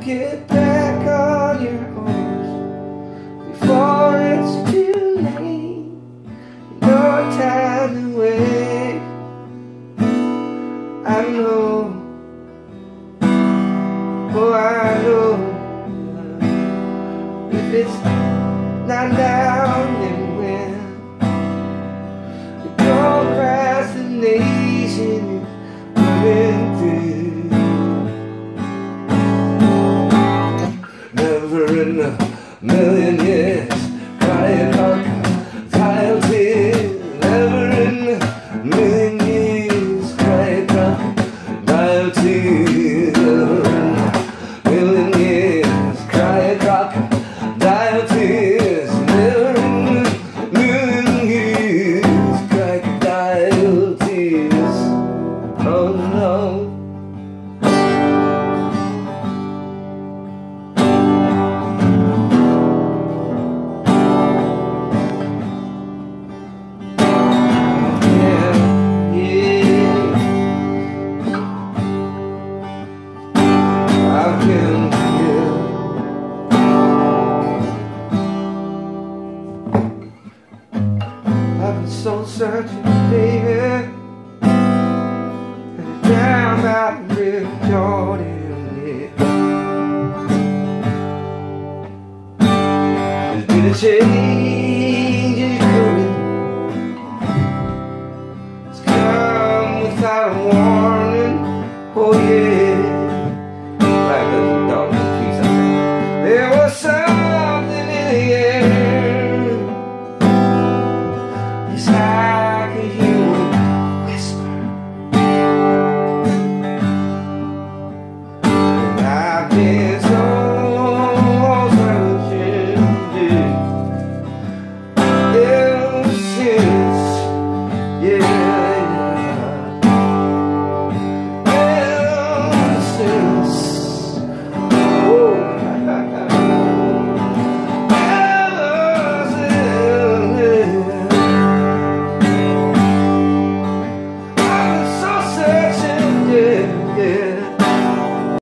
Get back on your horse before it's too late. No time to wait. I know, oh I know. If it's not now, then million years cry crocodile tears. Never in million years cry crocodile tears. Never in million years cry a crocodile tears. Oh never it's searching, baby. And down by the river Jordan, yeah. There's been a change is coming. It's come without a warning, oh yeah.